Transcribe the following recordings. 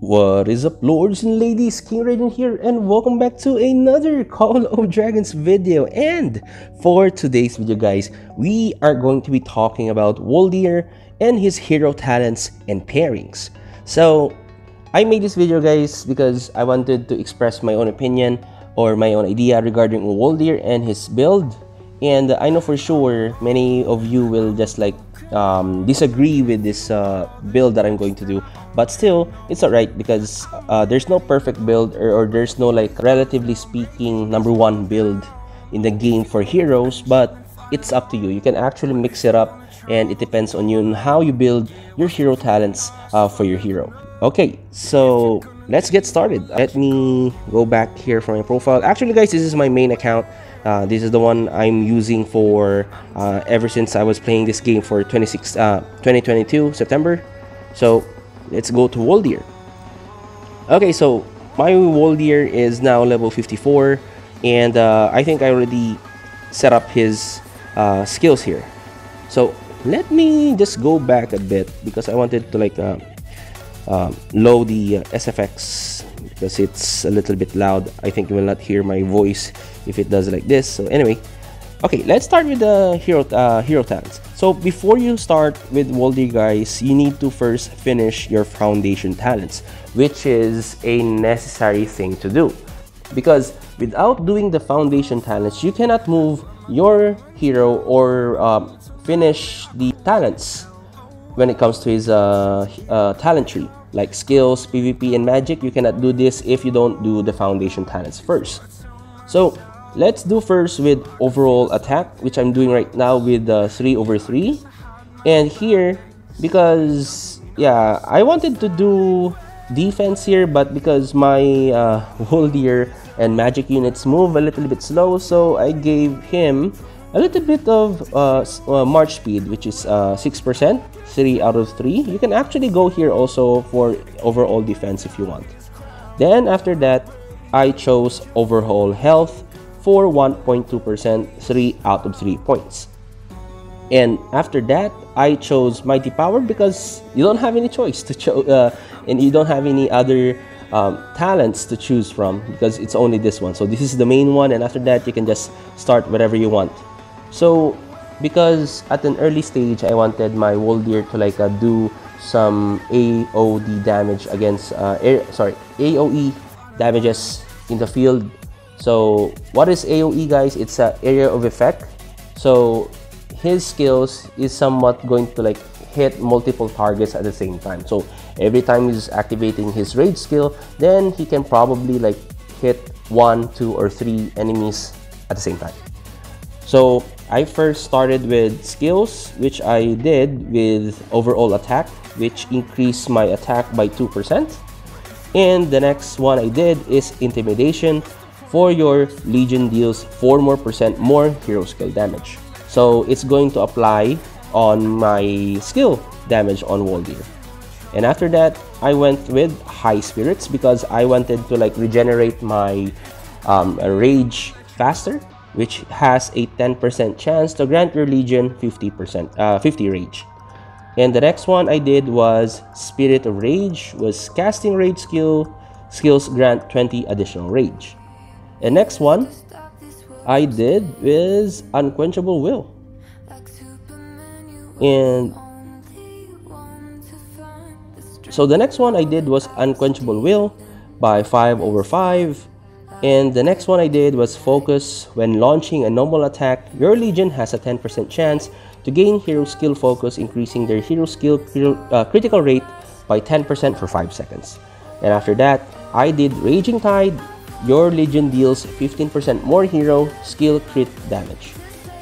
What is up lords and ladies, King Raiden here and welcome back to another Call of Dragons video. And for today's video guys, we are going to be talking about Waldyr and his hero talents and pairings. So I made this video guys because I wanted to express my own opinion or my own idea regarding Waldyr and his build. And I know for sure many of you will just like um, disagree with this uh, build that I'm going to do but still it's alright because uh, there's no perfect build or, or, there's no like relatively speaking number one build in the game for heroes but it's up to you. You can actually mix it up and it depends on you and how you build your hero talents uh, for your hero. Okay so let's get started. Let me go back here for my profile. Actually guys this is my main account. Uh, this is the one I'm using for uh, ever since I was playing this game for 26, uh, 2022 September. So let's go to Waldyr. Okay, so my Waldyr is now level 54 and uh, I think I already set up his uh, skills here. So let me just go back a bit because I wanted to like uh, um, load the SFX because it's a little bit loud. I think you will not hear my voice if it does like this. So anyway, okay, let's start with the hero uh, hero talents. So before you start with Waldyr guys, you need to first finish your foundation talents, which is a necessary thing to do. Because without doing the foundation talents, you cannot move your hero or um, finish the talents when it comes to his uh, uh, talent tree like skills, PvP, and magic. You cannot do this if you don't do the foundation talents first. So let's do first with overall attack, which I'm doing right now with the 3 over 3. And here, because, yeah, I wanted to do defense here, but because my uh, Waldyr and magic units move a little bit slow, so I gave him a little bit of uh, uh, march speed, which is 6%. Uh, 3 out of 3. You can actually go here also for overall defense if you want. Then after that, I chose overall health for 1.2%, 3 out of 3 points. And after that, I chose Mighty Power because you don't have any choice to choose, uh, and you don't have any other um, talents to choose from because it's only this one. So this is the main one, and after that, you can just start whatever you want. So because at an early stage I wanted my Waldyr to like uh, do some AOD damage against uh, air, sorry AOE damages in the field so what is AOE guys it's an area of effect so his skills is somewhat going to like hit multiple targets at the same time so every time he's activating his rage skill then he can probably like hit one two or three enemies at the same time so I first started with skills, which I did with overall attack, which increased my attack by 2%. And the next one I did is intimidation. For your legion deals 4 more percent more hero skill damage. So it's going to apply on my skill damage on Waldyr. And after that, I went with high spirits because I wanted to like regenerate my um, rage faster which has a 10% chance to grant your legion 50%, uh, 50 rage. And the next one I did was Spirit of Rage, was casting rage skill, skills grant 20 additional rage. And next one I did is Unquenchable Will. And so the next one I did was Unquenchable Will by 5 over 5 and the next one I did was focus. When launching a normal attack, your legion has a 10% chance to gain hero skill focus, increasing their hero skill uh, critical rate by 10% for 5 seconds. And after that, I did Raging Tide. Your legion deals 15% more hero skill crit damage.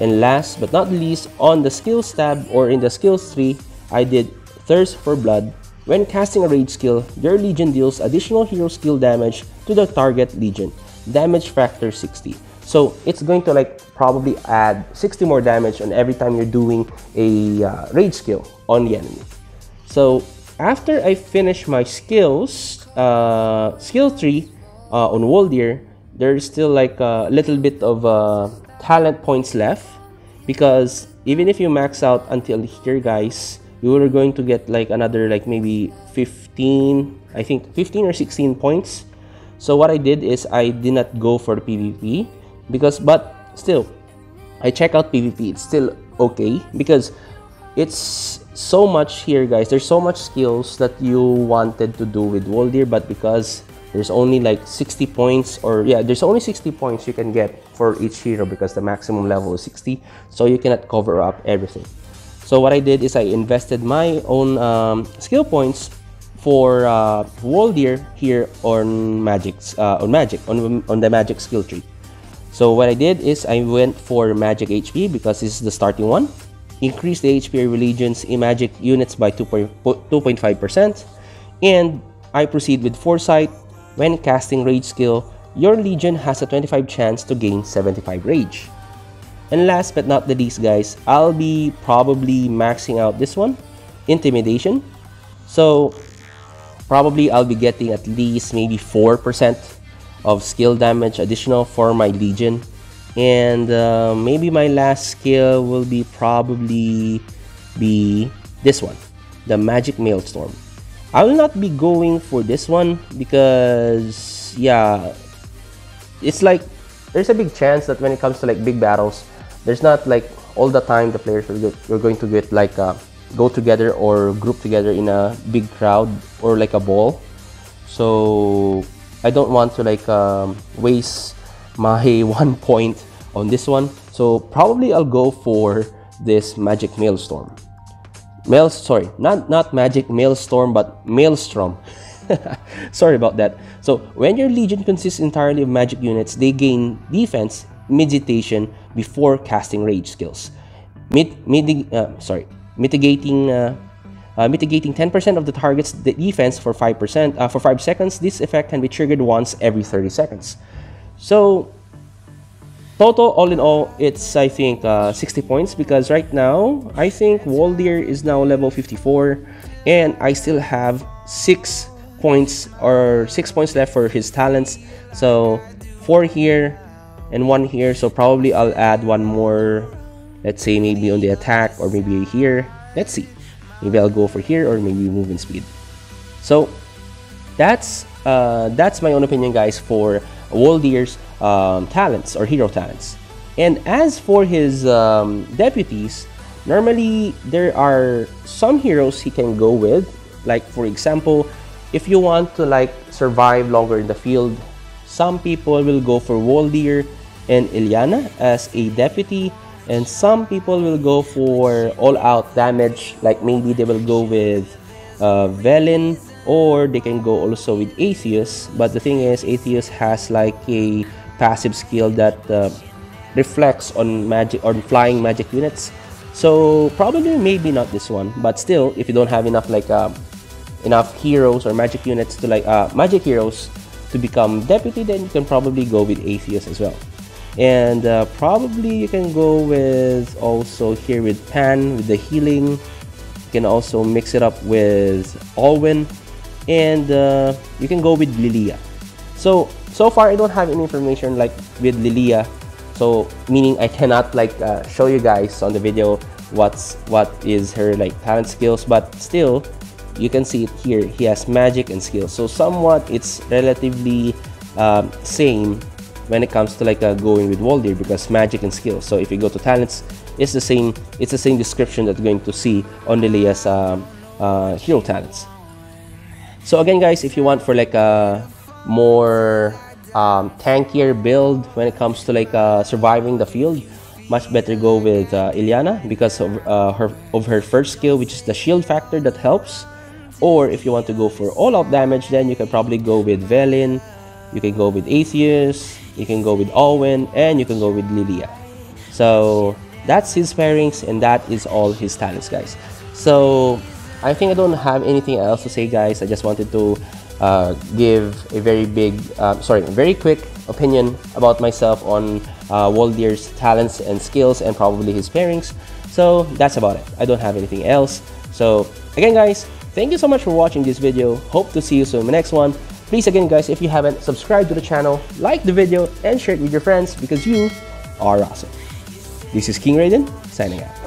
And last but not least, on the skills tab or in the skills tree, I did Thirst for Blood when casting a rage skill, your legion deals additional hero skill damage to the target legion, damage factor 60. So it's going to like probably add 60 more damage on every time you're doing a uh, rage skill on the enemy. So after I finish my skills, uh, skill tree uh, on Waldyr, there's still like a little bit of uh, talent points left because even if you max out until here guys, you were going to get like another like maybe 15 i think 15 or 16 points. So what i did is i did not go for pvp because but still i check out pvp it's still okay because it's so much here guys. There's so much skills that you wanted to do with Waldyr but because there's only like 60 points or yeah there's only 60 points you can get for each hero because the maximum level is 60 so you cannot cover up everything. So what I did is I invested my own um, skill points for uh, Waldyr here on Magic's uh, on Magic on, on the Magic skill tree. So what I did is I went for Magic HP because this is the starting one. Increase the HP of Legion's magic units by 2.5%, and I proceed with Foresight. When casting Rage skill, your Legion has a 25 chance to gain 75 Rage. And last but not the least guys, I'll be probably maxing out this one, Intimidation. So probably I'll be getting at least maybe 4% of skill damage additional for my Legion and uh, maybe my last skill will be probably be this one the magic maelstrom i will not be going for this one because yeah it's like there's a big chance that when it comes to like big battles there's not like all the time the players will get, are going to get like uh, go together or group together in a big crowd or like a ball so i don't want to like um, waste my one point on this one. So probably I'll go for this Magic Maelstrom. Mail, sorry, not, not Magic Maelstrom, but Maelstrom. sorry about that. So when your Legion consists entirely of magic units, they gain defense, meditation before casting rage skills. Mit, mit, uh, sorry, mitigating uh, uh, mitigating 10% of the target's defense for 5% uh, for 5 seconds. This effect can be triggered once every 30 seconds. So Total, all in all, it's I think uh, 60 points because right now I think Waldyr is now level 54 and I still have 6 points or 6 points left for his talents. So 4 here and 1 here. So probably I'll add one more, let's say maybe on the attack or maybe here. Let's see. Maybe I'll go for here or maybe movement speed. So that's uh, that's my own opinion guys for Waldyr's um, talents or hero talents. And as for his um, deputies, normally there are some heroes he can go with. Like for example, if you want to like survive longer in the field, some people will go for Waldyr and Ilyana as a deputy and some people will go for all-out damage like maybe they will go with uh, Velyn or they can go also with Atheus but the thing is Atheus has like a passive skill that uh, reflects on magic or flying magic units. So probably maybe not this one, but still, if you don't have enough like uh, enough heroes or magic units to like uh, magic heroes to become deputy, then you can probably go with Atheus as well. And uh, probably you can go with also here with Pan with the healing. You can also mix it up with Alwyn, and uh, you can go with Lilia. So so far I don't have any information like with Lilia. So meaning I cannot like uh, show you guys on the video what's what is her like talent skills but still you can see it here. He has magic and skills. So somewhat it's relatively um, same when it comes to like uh, going with Waldyr because magic and skills so if you go to talents it's the same it's the same description that you're going to see on Lilia's um, uh, hero talents. So again guys if you want for like a more um, tankier build when it comes to like uh, surviving the field much better go with uh, Ilyana because of uh, her of her first skill which is the shield factor that helps. Or if you want to go for all out damage then you can probably go with Velyn you can go with Atheus you can go with Alwyn and you can go with Lilia. So that's his pairings and that is all his talents guys. So I think I don't have anything else to say guys. I just wanted to uh, give a very big, uh, sorry, very quick opinion about myself on uh, talents and skills and probably his pairings. So that's about it. I don't have anything else. So again, guys, thank you so much for watching this video. Hope to see you soon in the next one. Please again, guys, if you haven't subscribed to the channel, like the video and share it with your friends because you are awesome. This is King Raiden signing out.